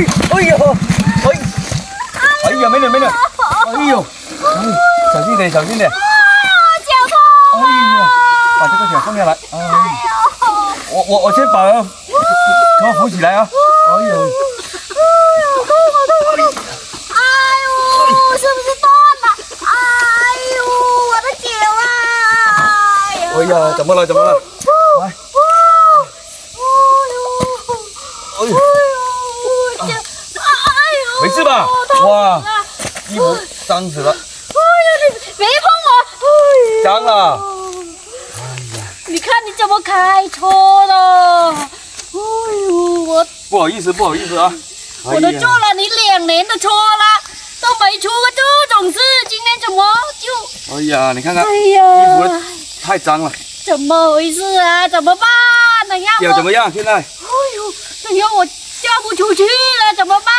哎哎呦，哎哎呀，美女美女，哎呦，哎，小心点小心点，脚痛。哎呀，把这个脚放下来，哎，我我我先把头扶起来啊，哎呦，哎呦，是不是断了？哎呦，我的脚啊！哎哎呀，怎么了怎么了？来，哎呦，哎呦，我脚，哎呦，没事吧痛哇死了衣服脏死了，哎呦，你别碰我！哎脏了，你看你怎么开车的？哎呦，我不好意思不好意思啊，哎我都呀坐了你两年的车了，都没出过这种事，今天怎么就？哎呀，你看看哎衣呀服，太脏了，怎么回事啊？怎么办？等下我，脚怎么样？现在？哎呦，等下我嫁不出去了，怎么办？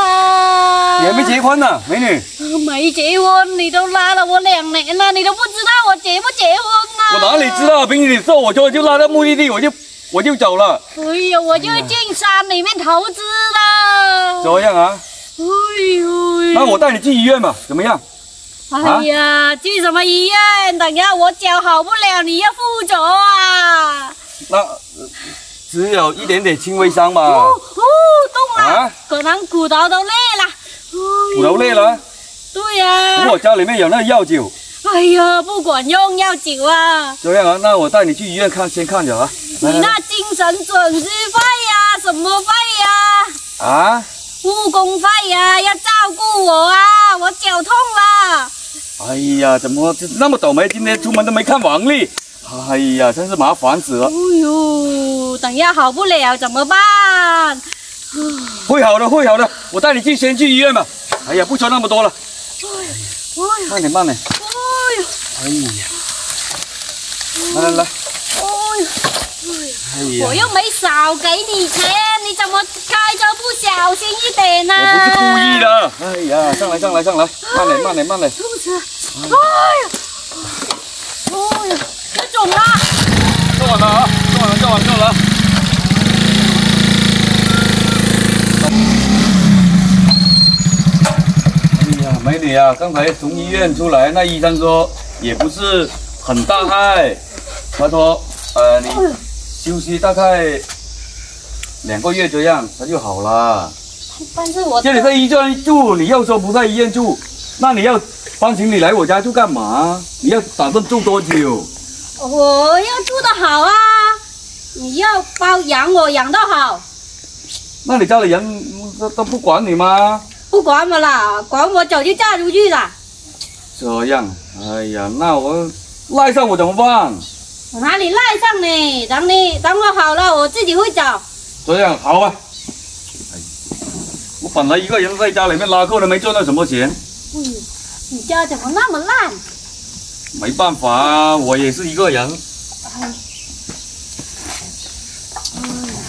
啊！你还没结婚呢，美女。没结婚，你都拉了我两年了，你都不知道我结不结婚啊？我哪里知？道？凭你说，我就就拉到目的地，我就我就走了，哎呀，我就进山里面投资了。怎么样啊？哎呦！那我带你去医院吧，怎么样？哎呀，去什么医院？等下我脚好不了，你要负责啊！那呃只有一点点轻微伤吧，哦哦，动了，啊可能骨头都裂了。哎骨头裂了。对呀、我家里面有那个药酒，哎呀，不管用药酒啊！怎么样啊？那我带你去医院看，先看着啊。你那精神损失费呀、什么费呀、啊！误工费呀、要照顾我啊！我脚痛了。哎呀，怎么那么倒霉？今天出门都没看黄历。哎呀，真是麻烦死了哎。呦，等下好不了怎么办？会好的，会好的。我带你去先去医院吧。哎呀，不说那么多了，哎呀，慢点，慢点。哎呦，哎呀，来来来，哎呀。哎呀，我又没少给你钱，你怎么开车不小心一点呢、我不是故意。的。哎呀，上来上来上来，慢点慢点慢点。哎呀，哎呀，这肿了。做完了啊，做完了做完了做完了。哎呀，美女啊，刚才从医院出来，那医生说也不是很大碍，他说呃你休息大概两个月这样，他就好了。但是我叫你在医院住，你又说不在医院住，那你要搬行李来我家住干嘛？你要打算住多久？我要住得好啊，你要包养我养得好，那你家里人嗯都都不管你吗？不管我了，管我早就嫁出去了。这样，哎呀，那我赖上我怎么办？我哪里赖上你？等你等我好了，我自己会找。这样好啊。哎，我本来一个人在家里面拉客都没赚到什么钱，嗯，你家怎么那么烂？没办法啊，我也是一个人。哎，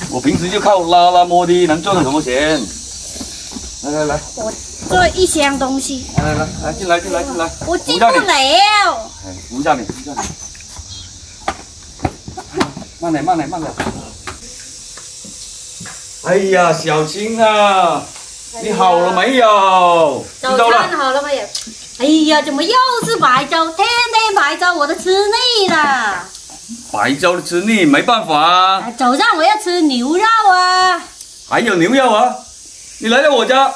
我平时就靠拉拉摸的，能赚到什么钱？来来来，我这一箱东西来来来，来进来进来进来，我进不了。哎，扶下你，扶下你。慢点慢点慢点。哎呀，小青啊，你好了没有？知早。餐好了没有？哎呀，怎么又是白粥？天天白粥，我都吃腻了。白粥吃腻，没办法啊。啊早上我要吃牛肉啊！还有牛肉啊！你来到我家，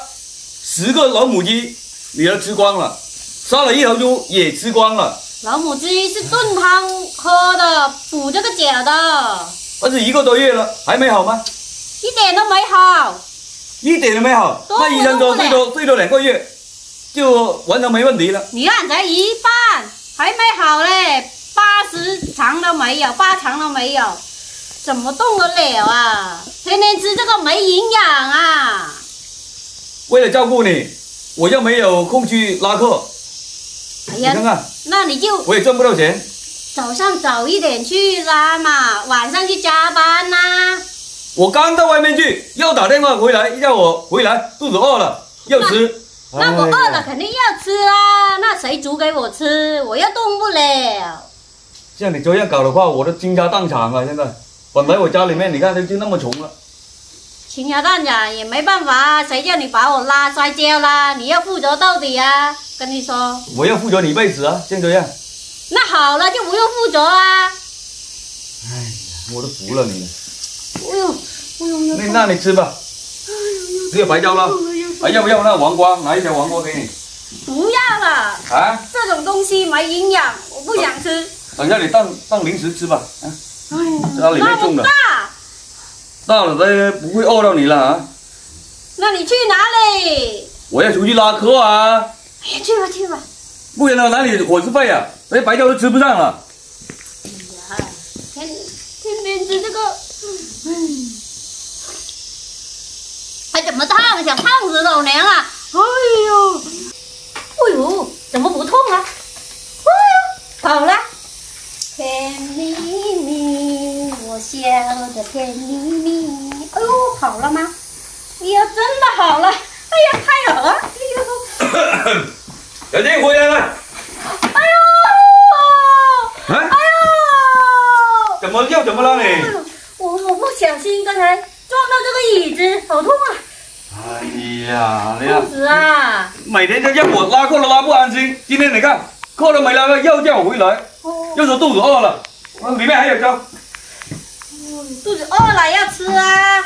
十个老母鸡你都吃光了，杀了一头猪也吃光了，老母鸡是炖汤喝的，补这个脚的，但是一个多月了，还没好吗？一点都没好。一点都没好。那医生说最多最多两个月就完全没问题了。你看才一半，还没好嘞，八十长都没有，八长都没有，怎么动得了啊？天天吃这个没营养啊！为了照顾你，我又没有空去拉客，哎呀你看，看那你就我也赚不到钱。早上早一点去拉嘛，晚上去加班呐、我刚到外面去，又打电话回来要我回来，肚子饿了要吃。那我饿了肯定要吃啊，那谁煮给我吃？我又动不了。像你这样搞的话，我都倾家荡产了。现在，本来我家里面你看就就那么穷了，倾家荡产也没办法啊，谁叫你把我拉摔跤啦？你要负责到底啊！跟你说，我要负责你一辈子啊！像这样，那好了就不用负责啊！哎呀，我都服了你了。哎呦，哎呦，那那你吃吧，只有白椒了。还要不要那黄瓜？拿一条黄瓜给你。不要了，啊，这种东西没营养，我不想吃。等一下你当当零食吃吧。啊，哎呀，这里面那么种的大，大了它不会饿到你了啊！那你去哪里？我要出去拉客啊，哎呀，去吧去吧。不然的哪里伙食费啊？那些白粥都吃不上了。哎呀，天天天吃这个，嗯，还怎么烫？想烫死老娘啊！哎呦，哎呦，怎么不痛啊？哎呦，好了。甜蜜蜜，我笑得甜蜜蜜。哎呦，好了吗？哎呀，真的好了。哎呀，太好了！哎呦，小静回来了。哎呦，啊？哎呦！怎么又怎么了哎你？呦我我不小心刚才撞到这个椅子，好痛啊！哎呀，你看肚子啊！每天都让我拉客都拉不安心。今天你看客都没拉了，又叫我回来，哦，又说肚子饿了。啊里面还有粥。肚子饿了要吃啊！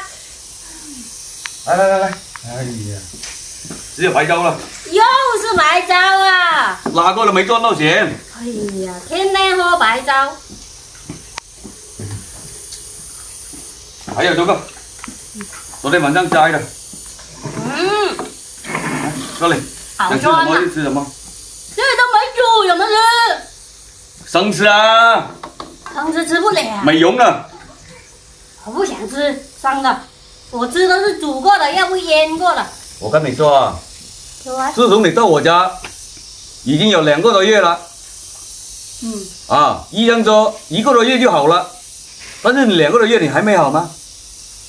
来来来来，哎呀，只有白粥了，又是白粥啊！拉客都没赚到钱。哎呀，天天喝白粥，还有这个，昨天晚上摘的，嗯，这里想吃什么！就吃什么，这里都没煮，怎么吃？生吃啊，生吃吃不了，美容的。我不想吃生的，我吃都是煮过的，要不腌过的。我跟你说啊？自从你到我家，已经有两个多月了嗯，啊。医生说一个多月就好了，但是你两个多月你还没好吗？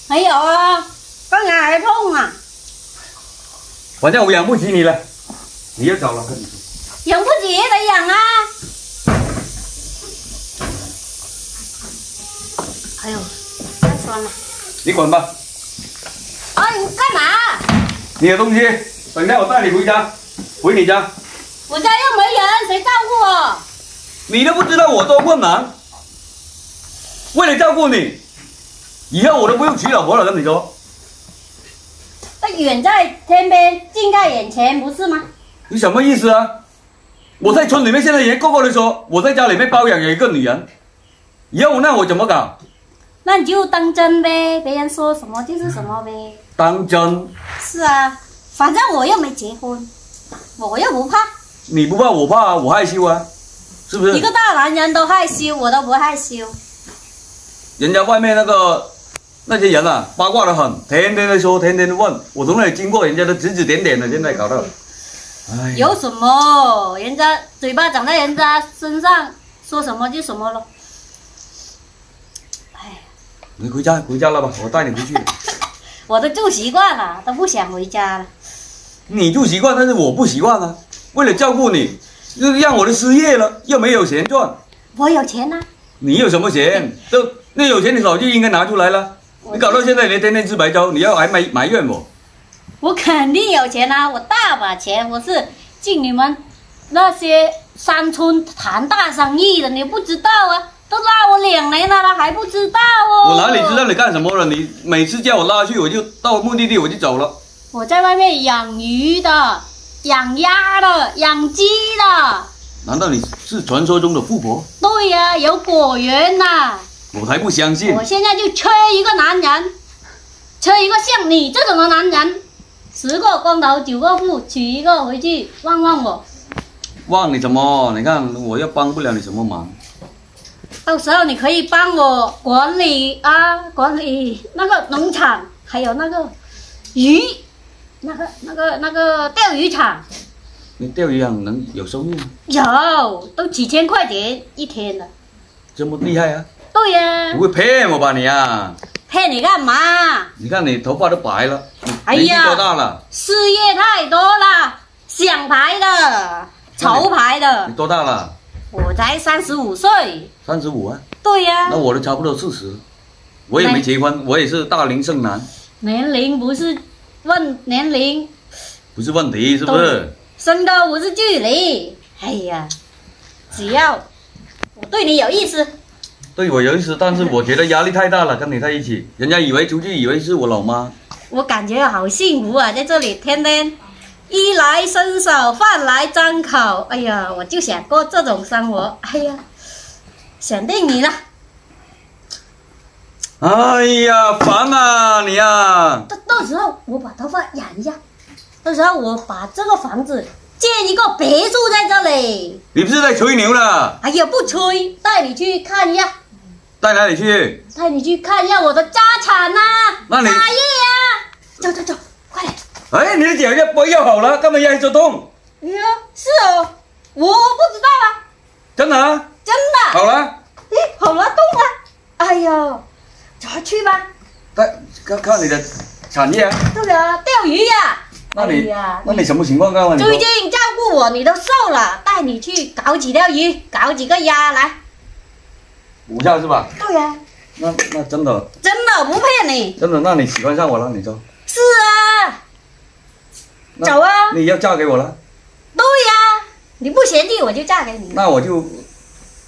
没有啊，刚才还痛啊，反正我养不起你了，你要走了。养不起也得养啊。哎呦，太酸了！你滚吧，啊，你干嘛？你的东西，等下我带你回家，回你家。我家又没人，谁照顾我？你都不知道我多困难，为了照顾你，以后我都不用娶老婆了。跟你说，那远在天边，近在眼前，不是吗？你什么意思啊？我在村里面，现在人个个都说我在家里面包养有一个女人，以后那我怎么搞？那你就当真呗，别人说什么就是什么呗。当真？是啊，反正我又没结婚，我又不怕。你不怕我怕啊，我害羞啊，是不是？一个大男人都害羞，我都不害羞。人家外面那个那些人啊，八卦的很，天天的说，天天的问，我从那里经过，人家都指指点点的，现在搞到，哎，有什么？人家嘴巴长在人家身上，说什么就什么了。哎，你回家回家了吧，我带你回去。我都住习惯了，都不想回家了。你住习惯，但是我不习惯啊。为了照顾你，又让我的失业了，又没有钱赚。我有钱呐、你有什么钱？都那有钱你早就应该拿出来了。你搞到现在，你天天吃白粥，你要还埋埋怨我？我肯定有钱啊，我大把钱，我是进你们那些山村谈大生意的，你不知道啊？都拉我两年了，他还不知道哦。我哪里知道你干什么了？你每次叫我拉去，我就到目的地我就走了。我在外面养鱼的，养鸭的，养鸡的。难道你是传说中的富婆？对呀、有果园呐、我才不相信我！现在就缺一个男人，缺一个像你这种的男人。十个光头九个富，娶一个回去望望我。旺你什么？你看我又帮不了你什么忙。到时候你可以帮我管理啊，管理那个农场，还有那个鱼，那个那个那个钓鱼场，你钓鱼场能有收入吗？有都几千块钱一天的。这么厉害啊？对呀、不会骗我吧你啊？骗你干嘛？你看你头发都白了，哎呀多大了？事业太多了，想牌的，潮牌的你，多大了？我才三十五岁。三十五啊？对呀、那我都差不多四十，我也没结婚，我也是大龄剩男。年龄不是问年龄，不是问题，是不是？身高不是距离。哎呀，只要我对你有意思，对我有意思，但是我觉得压力太大了，跟你在一起，人家以为出去以为是我老妈。我感觉好幸福啊，在这里天天衣来伸手，饭来张口。哎呀，我就想过这种生活。哎呀，想定你了。哎呀，烦啊你呀！到到时候我把头发染一下，到时候我把这个房子建一个别墅在这里。你不是在吹牛了？哎呀，不吹，带你去看一下，带哪里去？带你去看一下我的家产呐、那你大业呀、走走走，快点！哎，你的脚要不要好了，干嘛要做动？哎呀，是哦，我不知道啊，真的啊？真的。好了，哎，好了，动了。哎呀，走去吧。带看看你的产业啊。对啊，钓鱼呀、那你、那你什么情况？告诉你。最近照顾我，你都瘦了，带你去搞几条鱼，搞几个鸭来。五下是吧？对呀、那那真的真的不骗你。真的，那你喜欢上我了？你说？是啊，走啊你要嫁给我了？对呀、你不嫌弃我就嫁给你。那我就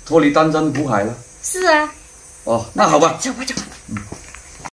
脱离单身苦海了。是啊，哦，那好吧。走吧走吧。